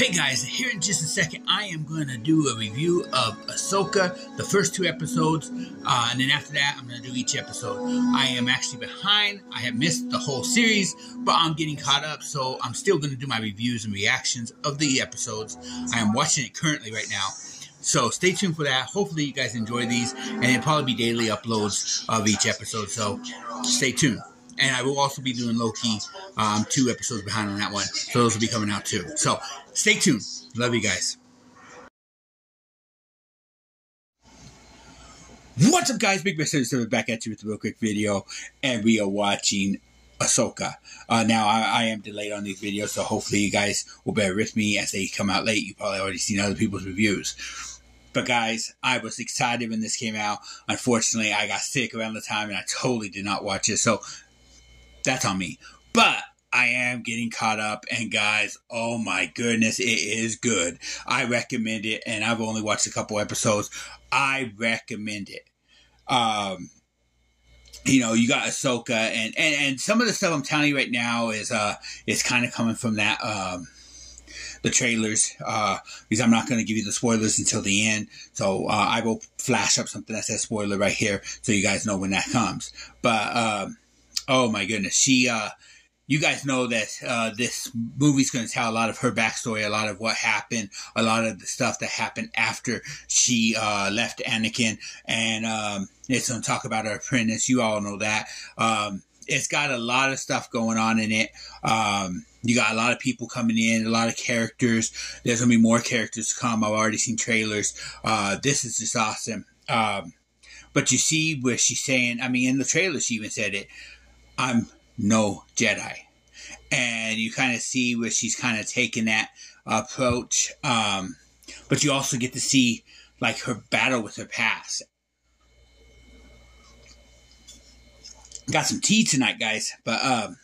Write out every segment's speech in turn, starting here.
Hey guys, here in just a second, I am going to do a review of Ahsoka, the first two episodes, uh, and then after that, I'm going to do each episode. I am actually behind. I have missed the whole series, but I'm getting caught up, so I'm still going to do my reviews and reactions of the episodes. I am watching it currently right now. So stay tuned for that. Hopefully, you guys enjoy these, and it'll probably be daily uploads of each episode, so stay tuned. And I will also be doing Loki, um, two episodes behind on that one. So those will be coming out too. So stay tuned. Love you guys. What's up, guys? Big Bear Seven back at you with a real quick video, and we are watching Ahsoka. Uh, now, I, I, am delayed on these videos, so hopefully you guys will bear with me as they come out late. You probably already seen other people's reviews. But guys, I was excited when this came out. Unfortunately, I got sick around the time and I totally did not watch it. So that's on me. But I am getting caught up, and guys, oh my goodness, it is good. I recommend it, and I've only watched a couple episodes. I recommend it. Um, you know, you got Ahsoka, and, and and some of the stuff I'm telling you right now is uh is kind of coming from that um the trailers uh because I'm not going to give you the spoilers until the end. So uh, I will flash up something that says spoiler right here, so you guys know when that comes. But um Oh my goodness, she. uh you guys know that uh, this movie's going to tell a lot of her backstory, a lot of what happened, a lot of the stuff that happened after she uh, left Anakin, and um, it's going to talk about her apprentice. You all know that. Um, it's got a lot of stuff going on in it. Um, you got a lot of people coming in, a lot of characters. There's going to be more characters to come. I've already seen trailers. Uh, this is just awesome. Um, but you see where she's saying, I mean, in the trailer, she even said it I'm no Jedi. And you kind of see where she's kind of taking that approach. Um, but you also get to see like her battle with her past. Got some tea tonight, guys. But um,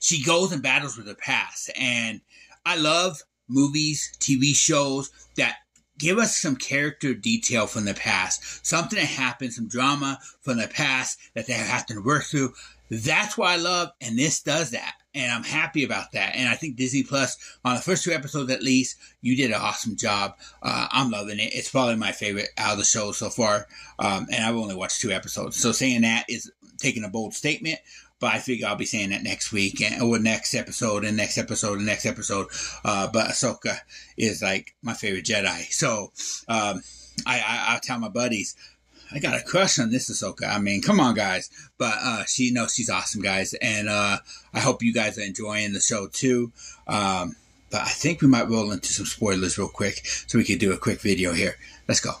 she goes and battles with her past. And I love movies, TV shows that give us some character detail from the past. Something that happened, some drama from the past that they have to work through. That's what I love, and this does that. And I'm happy about that. And I think Disney Plus, on the first two episodes at least, you did an awesome job. Uh, I'm loving it. It's probably my favorite out of the show so far. Um, and I've only watched two episodes. So saying that is taking a bold statement, but I figure I'll be saying that next week and, or next episode and next episode and next episode. Uh, but Ahsoka is like my favorite Jedi. So um, I, I, I'll tell my buddies, I got a crush on this Ahsoka. I mean, come on, guys. But uh, she knows she's awesome, guys. And uh, I hope you guys are enjoying the show too. Um, but I think we might roll into some spoilers real quick so we can do a quick video here. Let's go.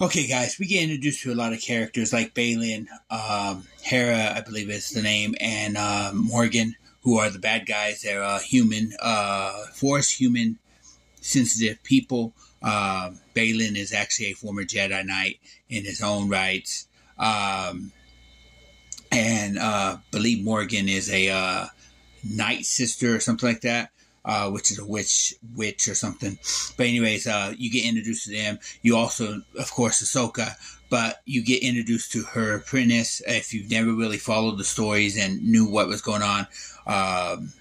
Okay, guys, we get introduced to a lot of characters like Baylan, um, Hera, I believe is the name, and uh, Morgan, who are the bad guys. They're uh, human, uh, force human, sensitive people. Um, Baylan is actually a former Jedi Knight in his own rights. Um, and uh, believe Morgan is a uh, Night Sister or something like that. Uh, which is a witch, witch or something. But anyways, uh, you get introduced to them. You also, of course, Ahsoka, but you get introduced to her apprentice. If you've never really followed the stories and knew what was going on, um,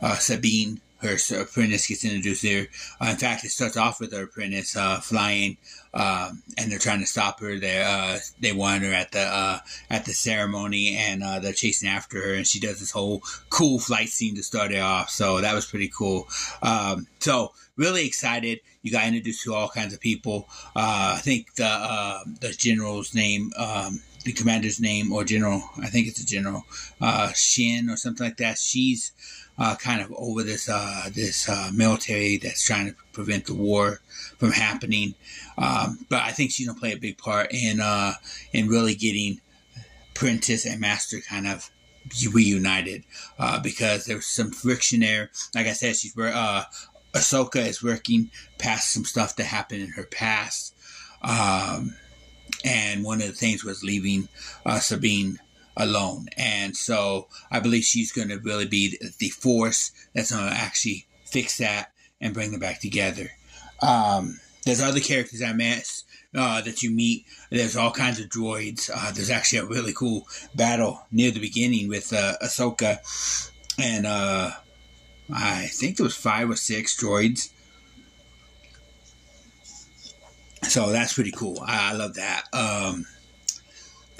uh, Sabine, her apprentice gets introduced there. Uh, in fact, it starts off with her apprentice uh, flying, uh, and they're trying to stop her. They uh, they want her at the uh, at the ceremony, and uh, they're chasing after her, and she does this whole cool flight scene to start it off. So that was pretty cool. Um, so really excited. You got introduced to all kinds of people. I think the the general's name. Um, the commander's name or general, I think it's a general, Shin or something like that. She's uh, kind of over this uh, this uh, military that's trying to prevent the war from happening. Um, but I think she's gonna play a big part in uh, in really getting apprentice and master kind of reunited uh, because there's some friction there. Like I said, she's uh, Ahsoka is working past some stuff that happened in her past. Um, and one of the things was leaving uh, Sabine alone. And so I believe she's going to really be the force that's going to actually fix that and bring them back together. Um, there's other characters I met uh, that you meet. There's all kinds of droids. Uh, there's actually a really cool battle near the beginning with uh, Ahsoka and uh, I think there was five or six droids. So that's pretty cool. I, I love that. Um,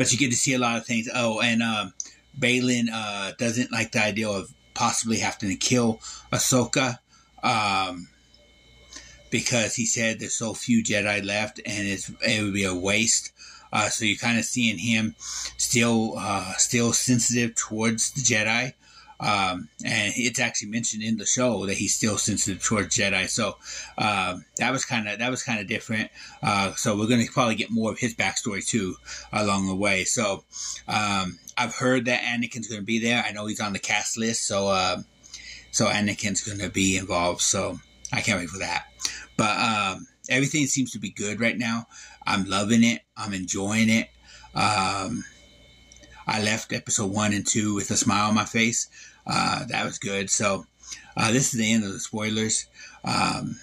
but you get to see a lot of things. Oh, and um, Baylan uh, doesn't like the idea of possibly having to kill Ahsoka um, because he said there's so few Jedi left and it would be a waste. Uh, so you're kind of seeing him still uh, still sensitive towards the Jedi. Um, and it's actually mentioned in the show that he's still sensitive towards Jedi. So um, that was kind of that was kind of different. Uh, so we're going to probably get more of his backstory too along the way. So um, I've heard that Anakin's going to be there. I know he's on the cast list. So uh, so Anakin's going to be involved. So I can't wait for that. But um, everything seems to be good right now. I'm loving it. I'm enjoying it. Um, I left episode one and two with a smile on my face. Uh, that was good. So uh, this is the end of the spoilers. Um,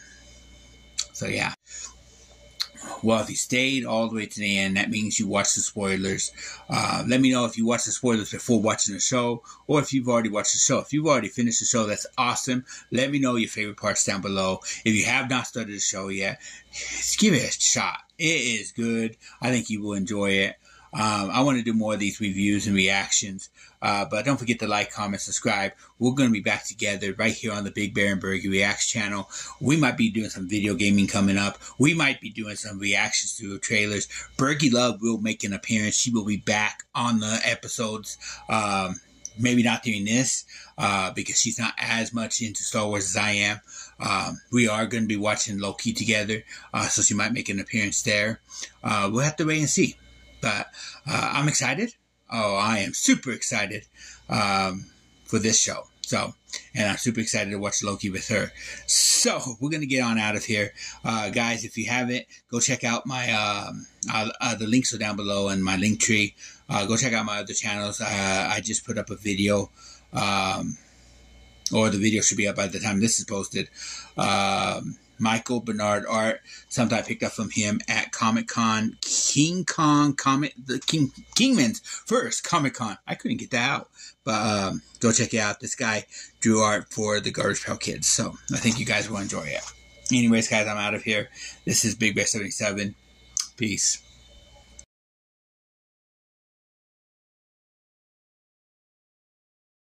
so yeah. Well, if you stayed all the way to the end, that means you watched the spoilers. Uh, let me know if you watched the spoilers before watching the show, or if you've already watched the show. If you've already finished the show, that's awesome. Let me know your favorite parts down below. If you have not started the show yet, give it a shot. It is good. I think you will enjoy it. Um, I want to do more of these reviews and reactions. Uh, but don't forget to like, comment, subscribe. We're going to be back together right here on the Big Burghy Reacts channel. We might be doing some video gaming coming up. We might be doing some reactions to trailers. Burghy Love will make an appearance. She will be back on the episodes. Um, maybe not doing this uh, because she's not as much into Star Wars as I am. Um, we are going to be watching Loki together, uh, so she might make an appearance there. Uh, we'll have to wait and see. But uh, I'm excited. Oh, I am super excited um, for this show. So, and I'm super excited to watch Loki with her. So, we're going to get on out of here. Uh, guys, if you haven't, go check out my, um, uh, uh, the links are down below in my link tree. Uh, go check out my other channels. Uh, I just put up a video, um, or the video should be up by the time this is posted. Um, Michael Bernard art. Something I picked up from him at Comic Con, King Kong Comic, the King Kingman's first Comic Con. I couldn't get that out, but um, go check it out. This guy drew art for the Garbage Pail Kids, so I think you guys will enjoy it. Anyways, guys, I'm out of here. This is Big Bear 77. Peace.